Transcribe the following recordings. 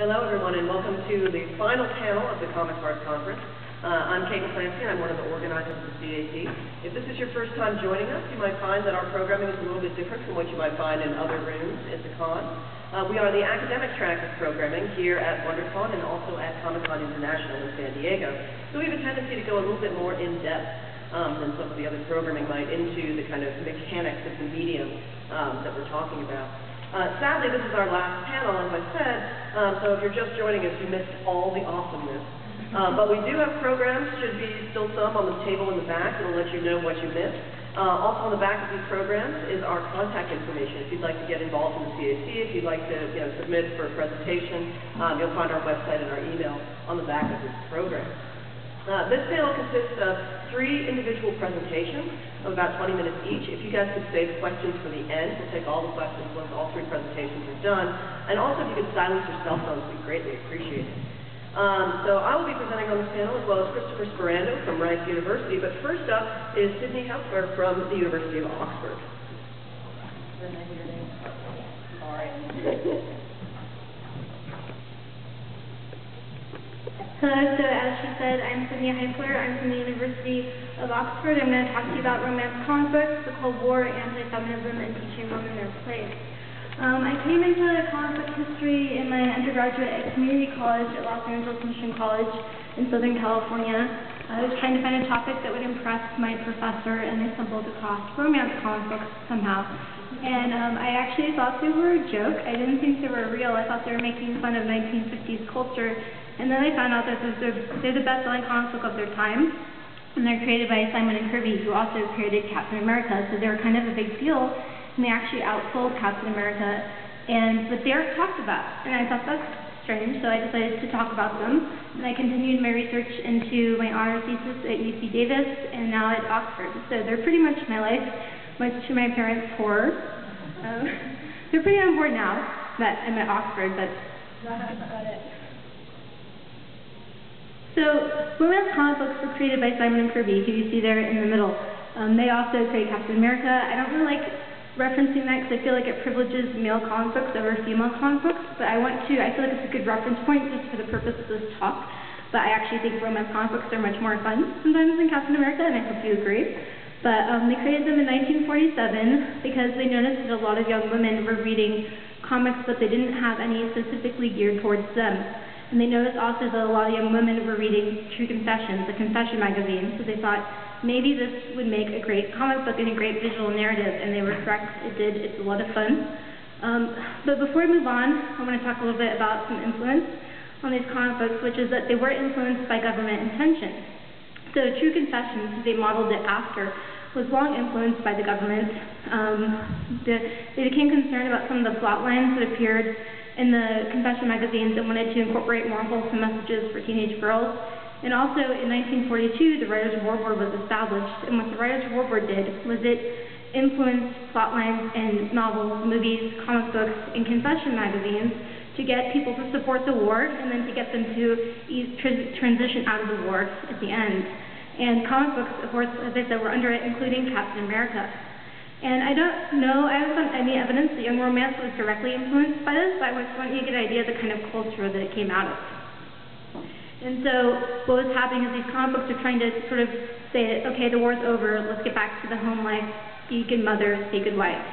Hello, everyone, and welcome to the final panel of the Comic Arts Conference. Uh, I'm Kate Clancy, and I'm one of the organizers of the CAC. If this is your first time joining us, you might find that our programming is a little bit different from what you might find in other rooms at the con. Uh, we are the academic track of programming here at WonderCon and also at Comic-Con International in San Diego. So we have a tendency to go a little bit more in-depth um, than some of the other programming might into the kind of mechanics of the medium um, that we're talking about. Uh, sadly, this is our last panel, as I said, um, so if you're just joining us, you missed all the awesomeness. Uh, but we do have programs, should be still some on the table in the back that'll let you know what you missed. Uh, also on the back of these programs is our contact information. If you'd like to get involved in the CAC, if you'd like to you know, submit for a presentation, um, you'll find our website and our email on the back of this program. Uh, this panel consists of three individual presentations of about 20 minutes each. If you guys could save questions for the end, we'll take all the questions once all three presentations are done. And also, if you could silence your cell phones, we greatly appreciate it. Um, so I will be presenting on this panel as well as Christopher Sperando from Rice University, but first up is Sydney Heifler from the University of Oxford. Hello, so as she said, I'm Sydney Heifler. I'm from the University of Oxford. I'm going to talk to you about romance comic books, the Cold War, anti-feminism, and teaching women their place. Um, I came into comic book history in my undergraduate at community college at Los Angeles Mission College in Southern California. I was trying to find a topic that would impress my professor, and I stumbled across romance comic books somehow. And um, I actually thought they were a joke. I didn't think they were real. I thought they were making fun of 1950s culture. And then I found out that they're, they're the best-selling comic book of their time. And they're created by Simon and Kirby, who also created Captain America. So they're kind of a big deal and they actually outsold Captain America, and but they're talked about, and I thought that's strange, so I decided to talk about them, and I continued my research into my honors thesis at UC Davis, and now at Oxford. So they're pretty much my life, much to my parents' horror. Um, they're pretty on board now that I'm at Oxford, but that's about it. So, romance comic books were created by Simon and Kirby, who you see there in the middle. Um, they also created Captain America. I don't really like referencing that because I feel like it privileges male comic books over female comic books, but I want to, I feel like it's a good reference point just for the purpose of this talk. But I actually think romance comic books are much more fun sometimes than Captain America, and I hope you agree. But um, they created them in 1947 because they noticed that a lot of young women were reading comics, but they didn't have any specifically geared towards them. And they noticed also that a lot of young women were reading True Confessions, the confession magazine, so they thought, maybe this would make a great comic book and a great visual narrative, and they were correct. It did. It's a lot of fun. Um, but before we move on, I want to talk a little bit about some influence on these comic books, which is that they were influenced by government intention. So True Confessions, they modeled it after, was long influenced by the government. Um, the, they became concerned about some of the plot lines that appeared in the confession magazines and wanted to incorporate more wholesome messages for teenage girls. And also in 1942, the Writers' War Board was established, and what the Writers' War Board did was it influenced plotlines in novels, movies, comic books, and confession magazines to get people to support the war and then to get them to ease, transition out of the war at the end. And comic books, of course, as I said, were under it, including Captain America. And I don't know, I haven't found any evidence that young romance was directly influenced by this, but I just want you to get an idea of the kind of culture that it came out of. And so what was happening is these comic books are trying to sort of say, okay, the war's over, let's get back to the home life, be good mothers, be good wives.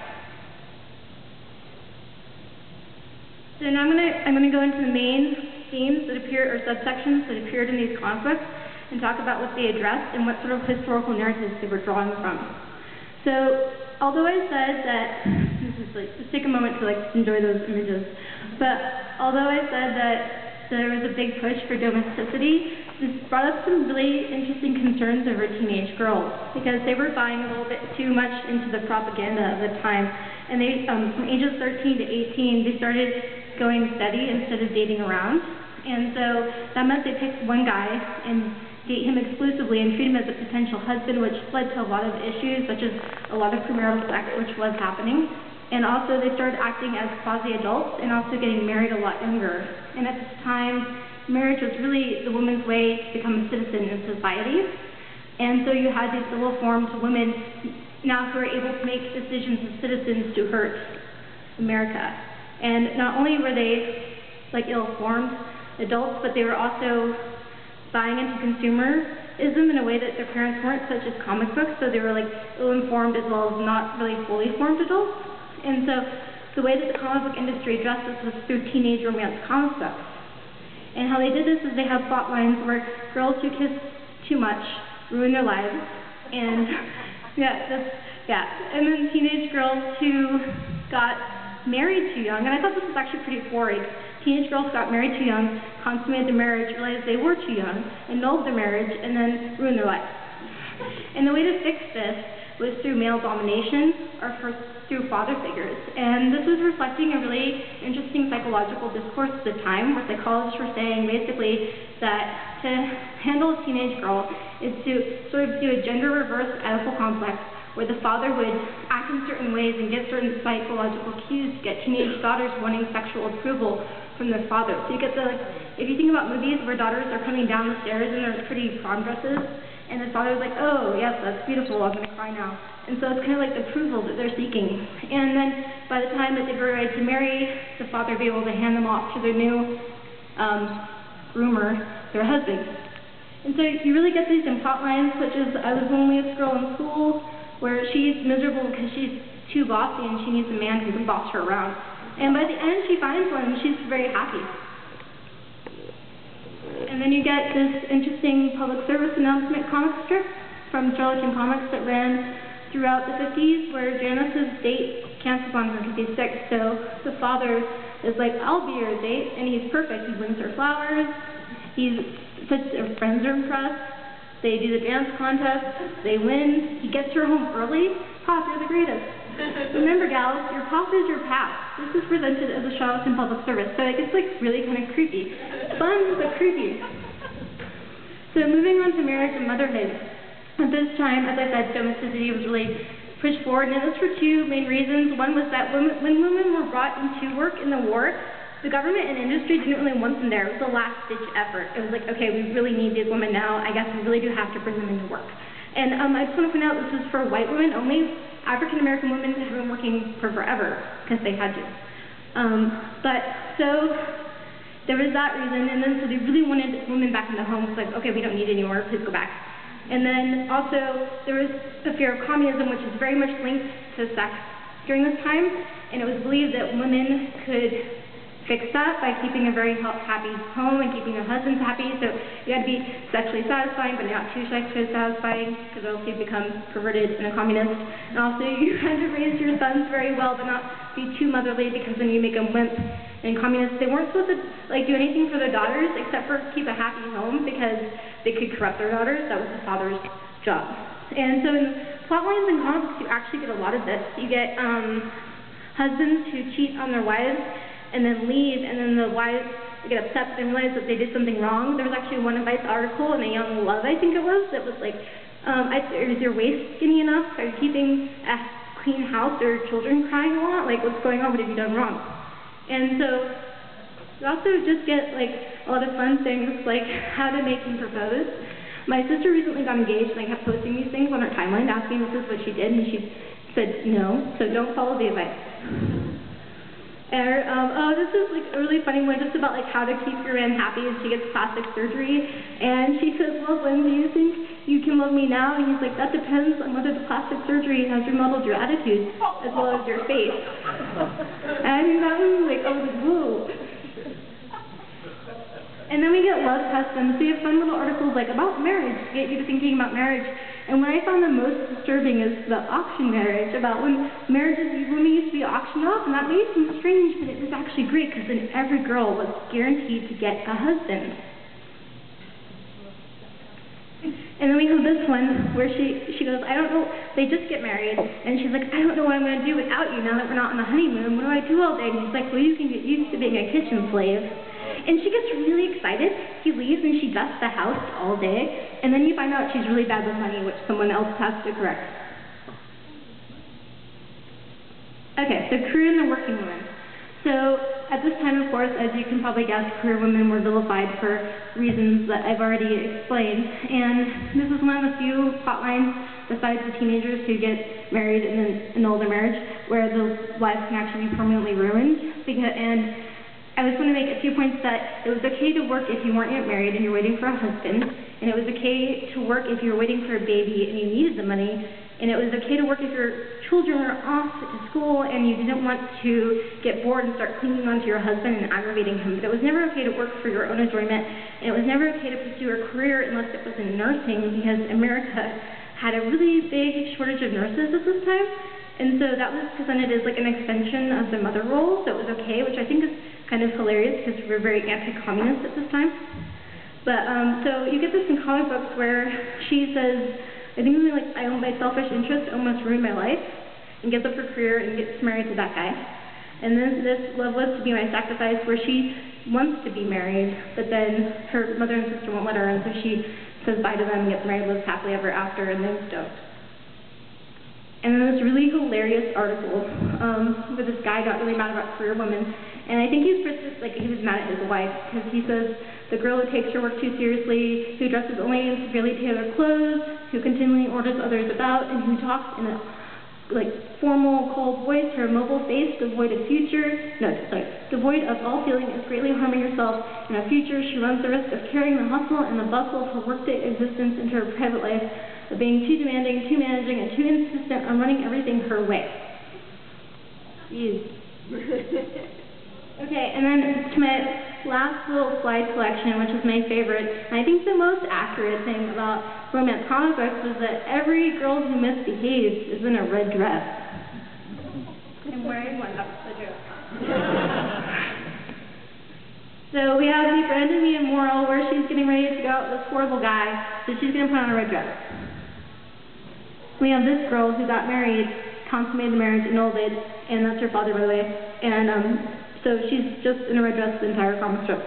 So now I'm gonna I'm gonna go into the main themes that appear or subsections that appeared in these books and talk about what they addressed and what sort of historical narratives they were drawing from. So although I said that is like just take a moment to like enjoy those images, but although I said that there was a big push for domesticity, this brought up some really interesting concerns over teenage girls because they were buying a little bit too much into the propaganda of the time. And they, um, from ages 13 to 18, they started going steady instead of dating around. And so that meant they picked one guy and date him exclusively and treat him as a potential husband, which led to a lot of issues, such as a lot of premarital sex, which was happening. And also they started acting as quasi-adults and also getting married a lot younger. And at this time, marriage was really the woman's way to become a citizen in society. And so you had these civil formed women now who were able to make decisions as citizens to hurt America. And not only were they like ill-formed adults, but they were also buying into consumerism in a way that their parents weren't, such as comic books, so they were like ill-informed as well as not really fully formed adults. And so the way that the comic book industry addressed this was through teenage romance books. And how they did this is they had plot lines where girls who kissed too much ruined their lives, and yeah, that's, yeah, and then teenage girls who got married too young, and I thought this was actually pretty gory. Teenage girls got married too young, consummated the marriage, realized they were too young, annulled their marriage, and then ruined their life. And the way to fix this was through male domination or for, through father figures. And this was reflecting a really interesting psychological discourse at the time where psychologists were saying basically that to handle a teenage girl is to sort of do a gender reverse Oedipal complex where the father would act in certain ways and give certain psychological cues to get teenage daughters wanting sexual approval from their father. So you get the, like, if you think about movies where daughters are coming down the stairs in their pretty prom dresses, and the father's like, oh, yes, that's beautiful, I'm going to cry now. And so it's kind of like the approval that they're seeking. And then by the time that they were ready to marry, the father would be able to hand them off to their new um, groomer, their husband. And so you really get these in plot lines, such as I was the loneliest girl in school, where she's miserable because she's too bossy and she needs a man who can boss her around. And by the end, she finds one and she's very happy. And then you get this interesting public service announcement comic strip from Charlton Comics that ran throughout the 50s where Janice's date cancels on her because he's sick. So the father is like, I'll be your date, and he's perfect. He brings her flowers. He's her friends are impressed. They do the dance contest. They win. He gets her home early. Pop, you're the greatest. Remember, gals, your pop is your past. This is presented as a Charlton public service, so it gets like really kind of creepy. Fun, but creepy. So moving on to marriage and motherhood. At this time, as I said, domesticity was really pushed forward, and it was for two main reasons. One was that when, when women were brought into work in the war, the government and industry didn't really want them there. It was a last-ditch effort. It was like, okay, we really need these women now. I guess we really do have to bring them into work. And um, I just want to point out this is for white women only. African American women have been working for forever because they had to. Um, but so there was that reason, and then so they really wanted women back in the home. It's like, okay, we don't need any more. Please go back. And then also there was the fear of communism, which is very much linked to sex during this time, and it was believed that women could fix that by keeping a very happy home and keeping their husbands happy. So you had to be sexually satisfying, but not too sexually satisfying, because else you'd become perverted and a communist. And also you had to raise your sons very well, but not be too motherly, because then you make them limp. And communists, they weren't supposed to like do anything for their daughters except for keep a happy home, because they could corrupt their daughters. That was the father's job. And so in plot lines and comics, you actually get a lot of this. You get um, husbands who cheat on their wives and then leave, and then the wives get upset and realize that they did something wrong. There was actually one Vice article in a Young Love, I think it was, that was like, um, is your waist skinny enough? Are you keeping a clean house? Are children crying a lot? Like, what's going on? What have you done wrong? And so, you also just get like a lot of fun things like how to make him propose. My sister recently got engaged and I kept posting these things on her timeline asking this is what she did and she said no, so don't follow the advice. Or, um, oh, this is like a really funny one just about like how to keep your man happy and she gets plastic surgery. And she says, well, when do you think you can love me now? And he's like, that depends on whether the plastic surgery has remodeled your attitude as well as your face. and that was like, oh, whoa. And then we get love customs. We have fun little articles like about marriage to get you to thinking about marriage. And what I found the most disturbing is the auction marriage, about when marriages, women used to be auctioned off, and that may seem strange, but it was actually great, because then every girl was guaranteed to get a husband. And then we have this one where she she goes, I don't know, they just get married, and she's like, I don't know what I'm going to do without you now that we're not on the honeymoon. What do I do all day? And he's like, well, you can get used to being a kitchen slave. And she gets really excited. He leaves and she dusts the house all day. And then you find out she's really bad with money, which someone else has to correct. Okay, so career and the working woman. So at this time, of course, as you can probably guess, career women were vilified for reasons that I've already explained. And this is one of the few plot lines, besides the teenagers who get married then annul their marriage, where the wives can actually be permanently ruined. Because, and I just want to make a few points that it was okay to work if you weren't yet married and you're waiting for a husband, and it was okay to work if you were waiting for a baby and you needed the money, and it was okay to work if your children were off to school and you didn't want to get bored and start clinging onto your husband and aggravating him. But it was never okay to work for your own enjoyment, and it was never okay to pursue a career unless it was in nursing because America had a really big shortage of nurses at this time. And so that was presented as like an extension of the mother role, so it was okay, which I think is kind of hilarious because we're very anti-communist at this time. But um, so you get this in comic books where she says, I think something like, I my selfish interest almost ruined my life, and gives up her career and gets married to that guy. And then this love was to be my sacrifice where she wants to be married, but then her mother and sister won't let her, and so she says bye to them and gets married, lives happily ever after, and then don't. And then this really hilarious article um, where this guy got really mad about career women, and I think he's persist- like he was mad at his wife because he says the girl who takes her work too seriously, who dresses only in severely tailored clothes, who continually orders others about, and who talks in a like formal, cold voice, her mobile face devoid of future, no, sorry, devoid of all feeling is greatly harming herself. In a future, she runs the risk of carrying the hustle and the bustle of her workday existence into her private life, of being too demanding, too managing, and too insistent on running everything her way. Jeez. Okay, and then to my last little slide collection, which is my favorite, and I think the most accurate thing about romance comic books is that every girl who misbehaves is in a red dress. Wearing one, that's the joke. so we have the Brandon Mia moral where she's getting ready to go out with this horrible guy, so she's going to put on a red dress. We have this girl who got married, consummated the marriage, annulled it, and that's her father, by the way, and um, so she's just in a red dress the entire comic strip.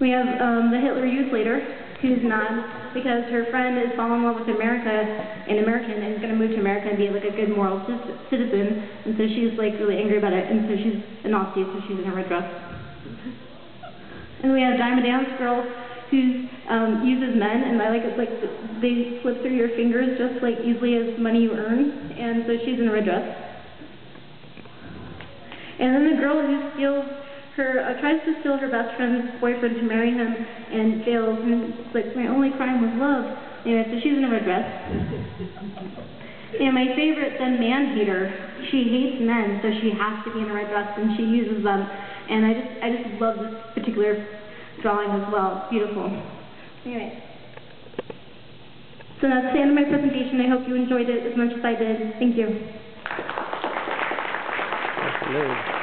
We have um, the Hitler Youth Leader, who's mad because her friend is falling in love with America, an American, and is going to move to America and be like a good moral ci- citizen, and so she's like really angry about it, and so she's a Nazi, so she's in a red dress. And we have a Dance Girl, who um, uses men, and I like it, like they slip through your fingers just like easily as money you earn, and so she's in a red dress. And then the girl who steals her, uh, tries to steal her best friend's boyfriend to marry him and fails, and it's like, my only crime was love. Anyway, so she's in a red dress. And my favorite, the man hater, she hates men, so she has to be in a red dress, and she uses them. And I just, I just love this particular drawing as well. It's beautiful. Anyway. So that's the end of my presentation. I hope you enjoyed it as much as I did. Thank you. Hello.